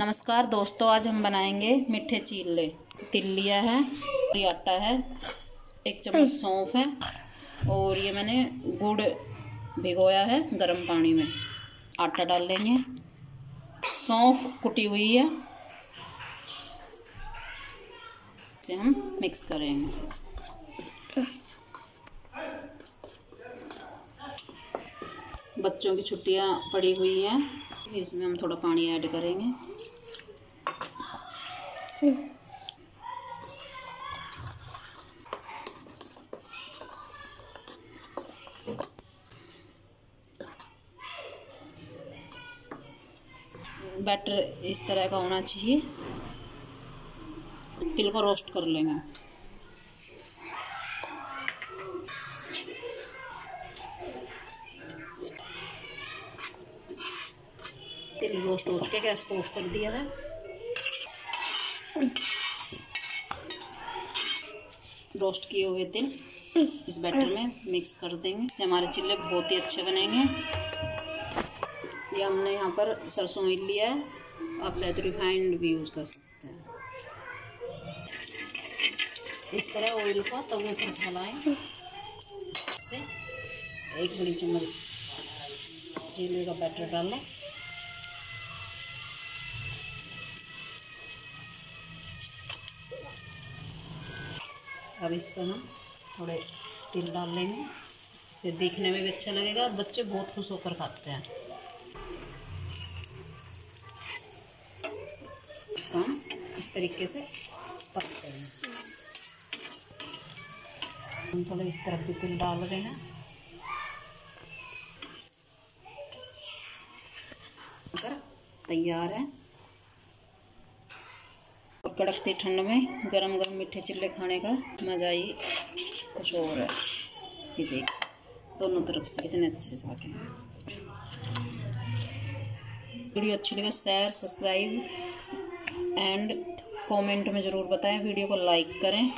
नमस्कार दोस्तों, आज हम बनाएँगे मिठे चीले। तिल लिया है, ये आटा है, एक चम्मच सौंफ है, और ये मैंने गुड़ भिगोया है गर्म पानी में। आटा डाल लेंगे। सौंफ कुटी हुई है। इसे हम मिक्स करेंगे। बच्चों की छुट्टियाँ पड़ी हुई हैं, इसमें हम थोड़ा पानी ऐड करेंगे। बैटर इस तरह का होना चाहिए। तिल को रोस्ट कर लेंगे। तिल रोस्ट हो के गैस को ऑफ़ कर दिया है। रोस्ट किए हुए तिल इस बैटर में मिक्स कर देंगे। इससे हमारे चिल्ले बहुत ही अच्छे बनेंगे। ये हमने यहाँ पर सरसों ऑयल लिया है। आप चाहे तो रिफाइंड भी यूज़ कर सकते हैं। इस तरह ऑयल को तवे पर फैलाएँ इससे एक बड़ी चम्मच चिल्ले का बैटर डालें। अब इस पर हम थोड़े तिल डाल लेंगे। इससे देखने में भी अच्छा लगेगा बच्चे बहुत खुश होकर खाते हैं। इसको हम इस तरीके से पकते हैं हम थोड़े इस तरफ़ भी तिल डाल रहे हैं। तैयार है कड़कती ठंड में गरम गरम मीठे चिल्ले खाने का मज़ा ही कुछ और है। ये देख, दोनों तरफ़ से कितने अच्छे से आगे हैं। वीडियो अच्छी लगे शेयर सब्सक्राइब एंड कमेंट में ज़रूर बताएँ। वीडियो को लाइक करें।